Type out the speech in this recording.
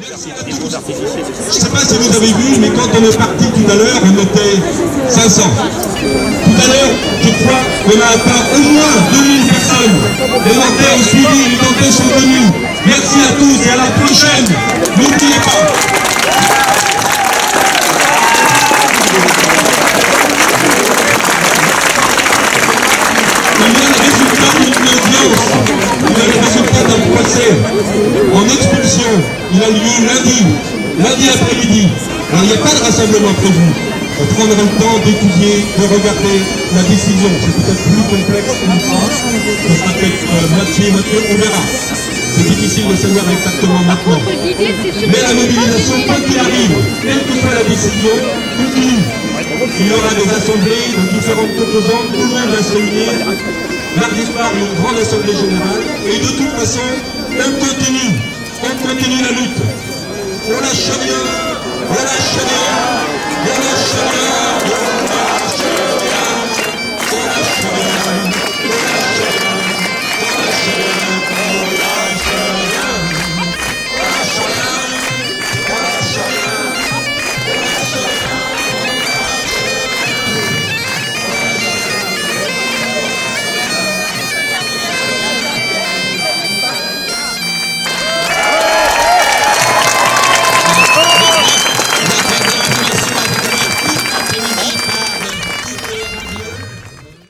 Je ne sais pas si vous avez vu, mais quand on est parti tout à l'heure, on était 500. Tout à l'heure, je crois qu'on a atteint au moins 2000 personnes. Les Nantais ont suivi, les Nantais sont venus. Merci à tous et à la prochaine. N'oubliez pas. Y a le résultat d'une audience, y a le résultat d'un procès en Il a lieu lundi, lundi après-midi. Alors il n'y a pas de rassemblement prévu. On prendra le temps d'étudier, de regarder la décision. C'est peut-être plus complexe qu'une phrase. Ça sera peut-être euh, moitié, on verra. C'est difficile de savoir exactement maintenant. Mais la mobilisation, quoi qu'il arrive, quelle que soit la décision, continue. Il y aura des assemblées de différentes composantes, tout le monde va se réunir. Mardi soir, une grande assemblée générale. Et de toute façon, on continue. On continue la lutte. On lâche rien. On lâche rien.